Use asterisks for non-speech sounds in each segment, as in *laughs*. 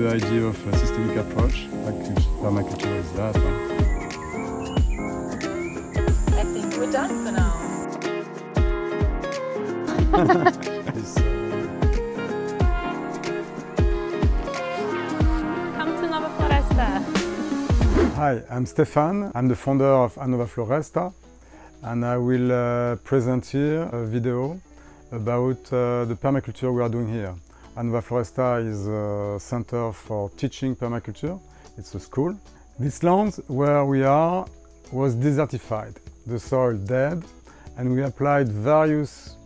the idea of a systemic approach, like permaculture is that. Huh? I think we're done for now. Uh, *laughs* Come to Nova Floresta. Hi, I'm Stefan. I'm the founder of Anova Floresta and I will uh, present here a video about uh, the permaculture we are doing here. Anova Floresta is a center for teaching permaculture. It's a school. This land where we are was desertified, the soil dead, and we applied various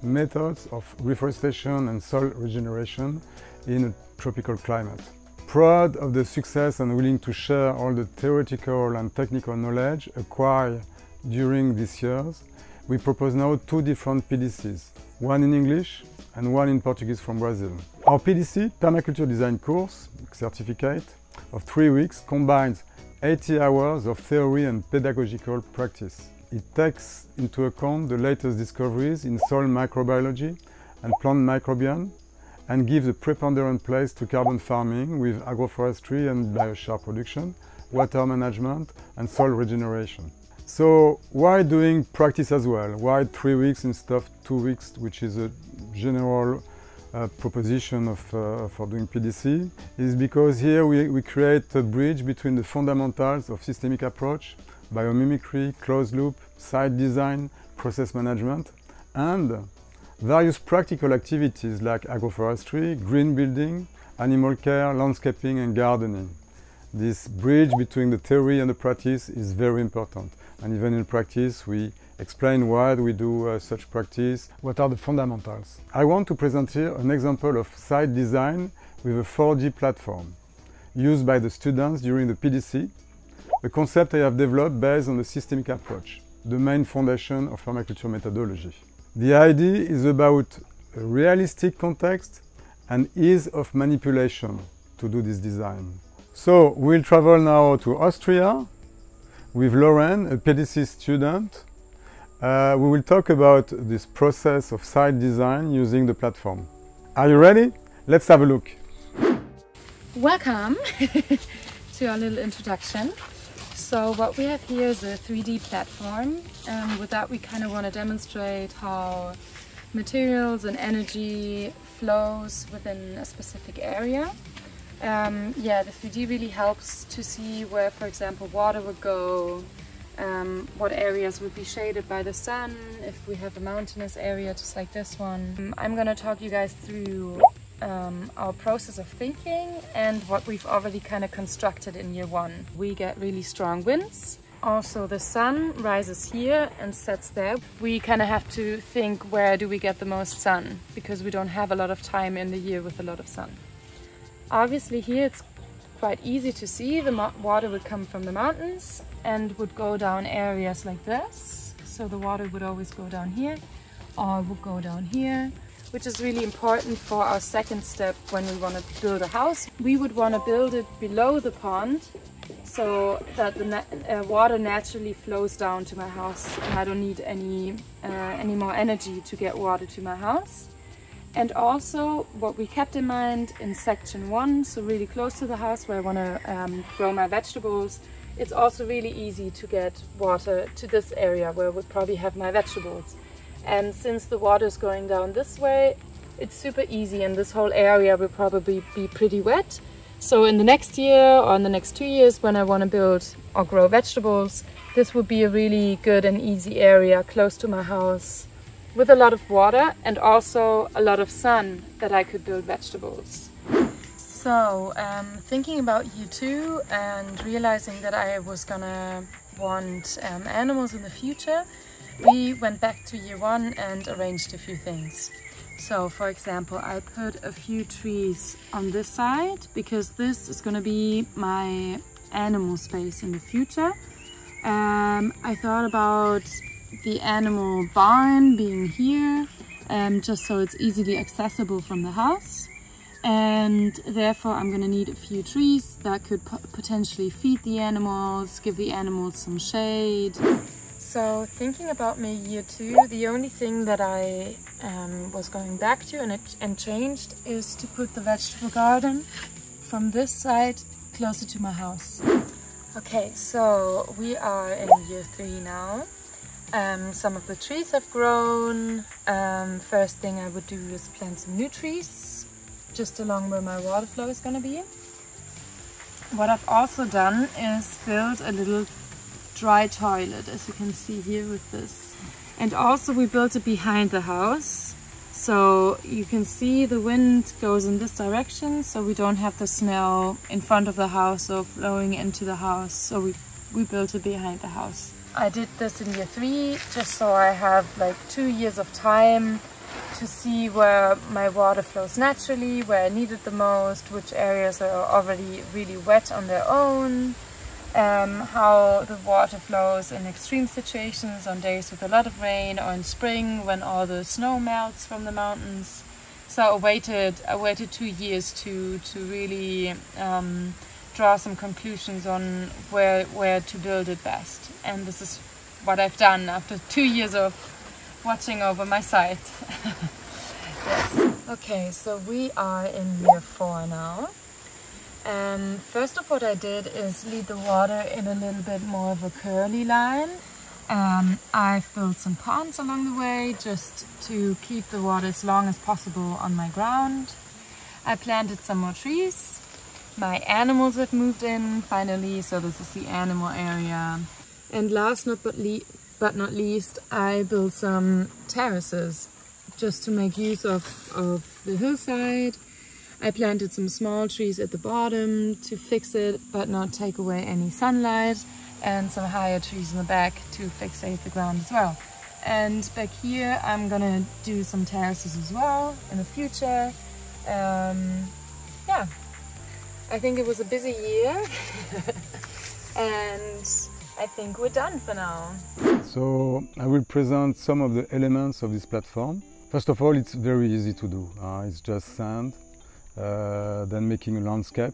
methods of reforestation and soil regeneration in a tropical climate. Proud of the success and willing to share all the theoretical and technical knowledge acquired during these years, we propose now two different PDCs, one in English and one in Portuguese from Brazil. Our PDC, Permaculture Design Course Certificate, of three weeks combines 80 hours of theory and pedagogical practice. It takes into account the latest discoveries in soil microbiology and plant microbiome and gives a preponderant place to carbon farming with agroforestry and biochar production, water management and soil regeneration. So why doing practice as well? Why three weeks instead of two weeks, which is a general uh, proposition of, uh, for doing PDC? Is because here we, we create a bridge between the fundamentals of systemic approach, biomimicry, closed loop, site design, process management, and various practical activities like agroforestry, green building, animal care, landscaping and gardening. This bridge between the theory and the practice is very important. And even in practice, we explain why we do uh, such practice, what are the fundamentals. I want to present here an example of site design with a 4D platform used by the students during the PDC, a concept I have developed based on the systemic approach, the main foundation of permaculture methodology. The idea is about a realistic context and ease of manipulation to do this design. So we'll travel now to Austria with Lauren, a PDC student. Uh, we will talk about this process of site design using the platform. Are you ready? Let's have a look. Welcome *laughs* to our little introduction. So what we have here is a 3D platform and with that we kind of want to demonstrate how materials and energy flows within a specific area. Um, yeah, the 3D really helps to see where, for example, water would go, um, what areas would be shaded by the sun, if we have a mountainous area just like this one. Um, I'm gonna talk you guys through um, our process of thinking and what we've already kind of constructed in year one. We get really strong winds. Also the sun rises here and sets there. We kind of have to think where do we get the most sun because we don't have a lot of time in the year with a lot of sun. Obviously here it's quite easy to see. The water would come from the mountains and would go down areas like this. So the water would always go down here or would go down here, which is really important for our second step when we want to build a house. We would want to build it below the pond so that the na uh, water naturally flows down to my house and I don't need any, uh, any more energy to get water to my house. And also what we kept in mind in section one, so really close to the house where I want to um, grow my vegetables, it's also really easy to get water to this area where I would probably have my vegetables. And since the water is going down this way, it's super easy and this whole area will probably be pretty wet. So in the next year or in the next two years when I want to build or grow vegetables, this would be a really good and easy area close to my house with a lot of water and also a lot of sun that I could build vegetables. So um, thinking about you too and realizing that I was gonna want um, animals in the future, we went back to year one and arranged a few things. So for example, I put a few trees on this side because this is gonna be my animal space in the future. Um, I thought about the animal barn being here um, just so it's easily accessible from the house and therefore I'm going to need a few trees that could potentially feed the animals, give the animals some shade. So thinking about my year two, the only thing that I um, was going back to and, it, and changed is to put the vegetable garden from this side closer to my house. Okay, so we are in year three now. Um, some of the trees have grown. Um, first thing I would do is plant some new trees just along where my water flow is going to be. What I've also done is build a little dry toilet as you can see here with this. And also we built it behind the house so you can see the wind goes in this direction so we don't have the smell in front of the house or flowing into the house. So we, we built it behind the house. I did this in year three just so I have like two years of time to see where my water flows naturally, where I need it the most, which areas are already really wet on their own, um, how the water flows in extreme situations on days with a lot of rain or in spring when all the snow melts from the mountains. So I waited, I waited two years to, to really um, draw some conclusions on where, where to build it best. And this is what I've done after two years of watching over my site. *laughs* yes. Okay, so we are in year four now. Um, first of what I did is lead the water in a little bit more of a curly line. Um, I've built some ponds along the way just to keep the water as long as possible on my ground. I planted some more trees. My animals have moved in finally, so this is the animal area. And last not but, but not least, I built some terraces just to make use of, of the hillside I planted some small trees at the bottom to fix it but not take away any sunlight and some higher trees in the back to fixate the ground as well. And back here I'm gonna do some terraces as well in the future. Um, yeah, I think it was a busy year *laughs* and I think we're done for now. So I will present some of the elements of this platform. First of all, it's very easy to do. Uh, it's just sand, uh, then making a landscape.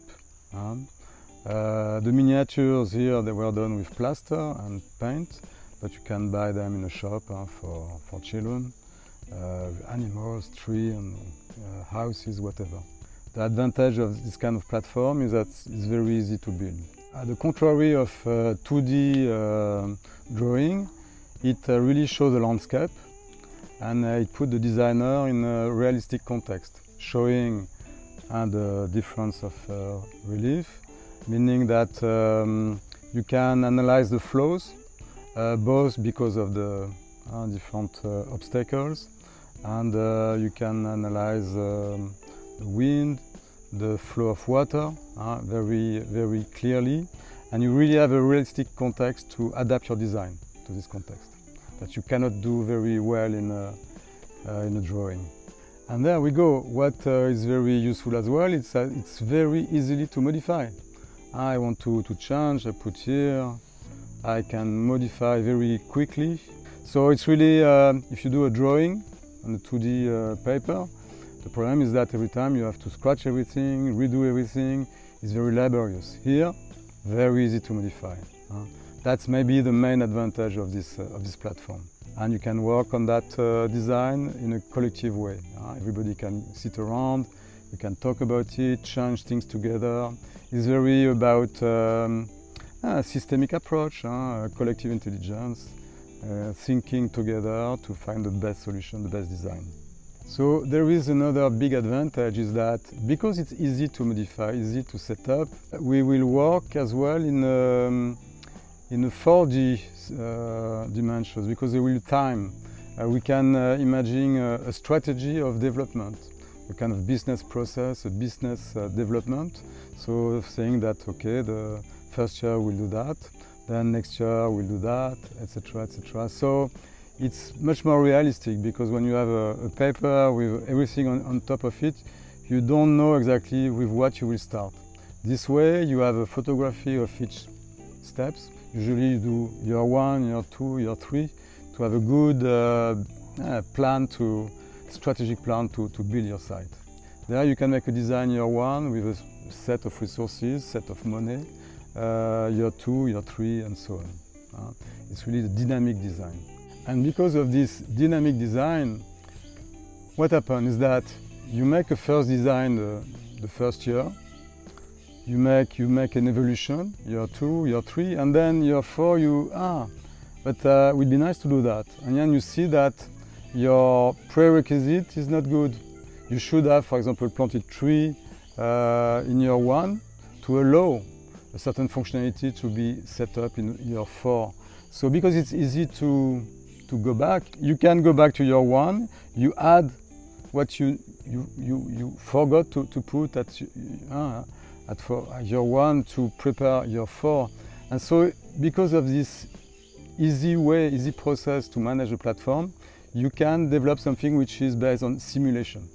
Uh, the miniatures here, they were done with plaster and paint, but you can buy them in a shop for, for children, uh, animals, trees, and uh, houses, whatever. The advantage of this kind of platform is that it's very easy to build. At the contrary of 2D drawing, it really shows the landscape and it put the designer in a realistic context, showing and the difference of uh, relief, meaning that um, you can analyze the flows uh, both because of the uh, different obstacles and you can analyze um, the wind, the flow of water uh, very, very clearly. And you really have a realistic context to adapt your design to this context that you cannot do very well in a, uh, in a drawing. And there we go. What uh, is very useful as well, it's, uh, it's very easily to modify. I want to, to change, I put here. I can modify very quickly. So it's really, uh, if you do a drawing on a 2D uh, paper, the problem is that every time you have to scratch everything, redo everything. It's very laborious. Here, very easy to modify. That's maybe the main advantage of this, uh, of this platform and you can work on that uh, design in a collective way. Uh, everybody can sit around, we can talk about it, change things together. It's very about um, a systemic approach, uh, collective intelligence, uh, thinking together to find the best solution, the best design. So there is another big advantage is that because it's easy to modify, easy to set up, we will work as well in um, in a 4D uh, dimensions because they will be time. Uh, we can uh, imagine a, a, strategy of development, a kind of business process, a business uh, development. So saying that, okay, the first year we'll do that, then next year we'll do that, etc., etc. So it's much more realistic because when you have a, a paper with everything on, on top of it, you don't know exactly with what you will start. This way you have a photography of each steps Usually you do year one, year two, year three to have a good uh, uh, plan to, strategic plan to, to build your site. There you can make a design year one with a set of resources, set of money, uh, year two, year three, and so on. Uh, it's really the dynamic design. And because of this dynamic design, what happens is that you make a first design the, the first year, you make you make an evolution, year two, year three, and then year four you ah, but uh, it would be nice to do that. And then you see that your prerequisite is not good. You should have, for example, planted tree uh, in year one to allow a certain functionality to be set up in year four. So because it's easy to to go back, you can go back to your one. You add what you you you, you forgot to, to put at uh, at for year one to prepare your four. And so because of this easy way, easy process to manage a platform, you can develop something which is based on simulation.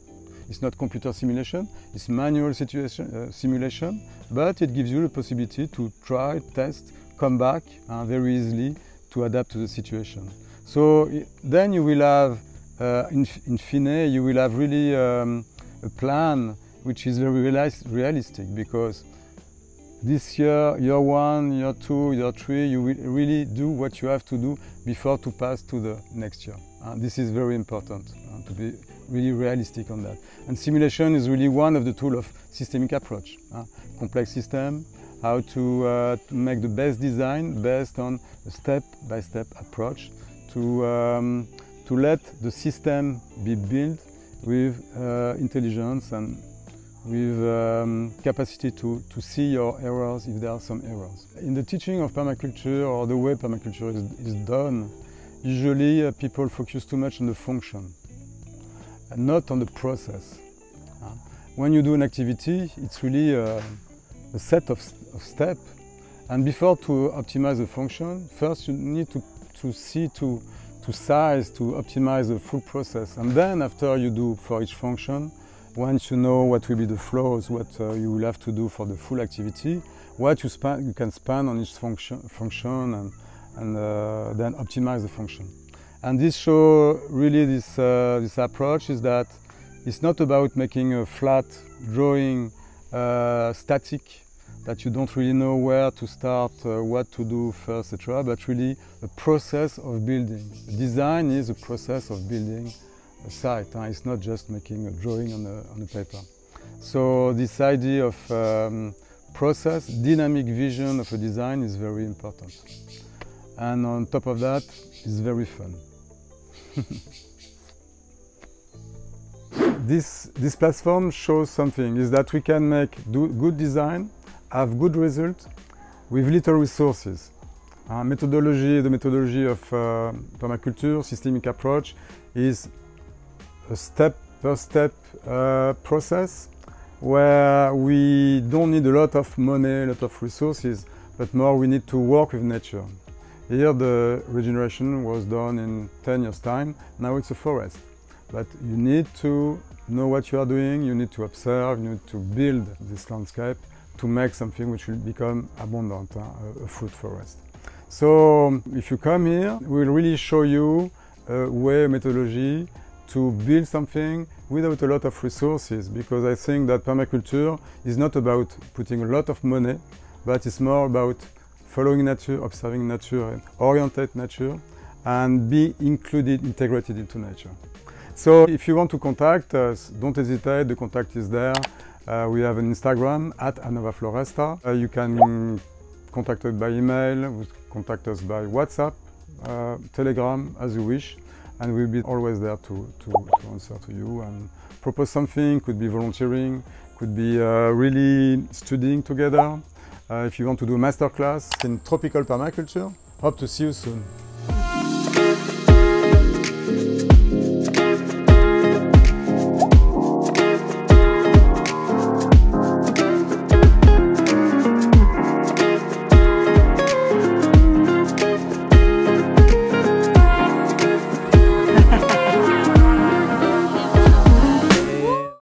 It's not computer simulation, it's manual situation, uh, simulation, but it gives you the possibility to try, test, come back uh, very easily to adapt to the situation. So then you will have, uh, in, in fine, you will have really um, a plan which is very realistic because this year, year one, year two, year three, you will really do what you have to do before to pass to the next year. Uh, this is very important uh, to be really realistic on that. And simulation is really one of the tools of systemic approach. Uh, complex system, how to, uh, to, make the best design based on a step-by-step -step approach to, um, to let the system be built with uh, intelligence and with um, capacity to, to see your errors if there are some errors. In the teaching of permaculture or the way permaculture is, is done, usually uh, people focus too much on the function and not on the process. Uh, when you do an activity, it's really uh, a set of, of steps and before to optimize the function, first you need to, to see, to, to size, to optimize the full process. And then after you do for each function, once you know what will be the flows, what uh, you will have to do for the full activity, what you, span, you can span on each function, function and, and uh, then optimize the function. And this show really this, uh, this approach is that it's not about making a flat drawing uh, static that you don't really know where to start, uh, what to do first, etc., but really a process of building. Design is a process of building a site. Huh? It's not just making a drawing on a, on a paper. So this idea of um, process, dynamic vision of a design is very important. And on top of that, it's very fun. *laughs* this, this platform shows something, is that we can make do good design, have good results with little resources. Uh, methodology, the methodology of uh, permaculture, systemic approach, is a step per step uh, process where we don't need a lot of money, a lot of resources, but more we need to work with nature. Here the regeneration was done in 10 years time, now it's a forest. But you need to know what you are doing, you need to observe, you need to build this landscape to make something which will become abundant, uh, a fruit forest. So if you come here, we'll really show you a way, a methodology to build something without a lot of resources because I think that permaculture is not about putting a lot of money, but it's more about following nature, observing nature, orientate nature, and be included, integrated into nature. So if you want to contact us, don't hesitate, the contact is there. Uh, we have an Instagram at Anova Floresta. Uh, you can contact us by email, contact us by WhatsApp, uh, Telegram, as you wish and we'll be always there to, to, to answer to you and propose something, could be volunteering, could be uh, really studying together. Uh, if you want to do a masterclass in tropical permaculture, hope to see you soon.